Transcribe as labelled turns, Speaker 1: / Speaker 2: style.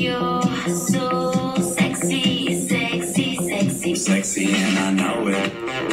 Speaker 1: You're so sexy, sexy, sexy.
Speaker 2: Sexy and I know it.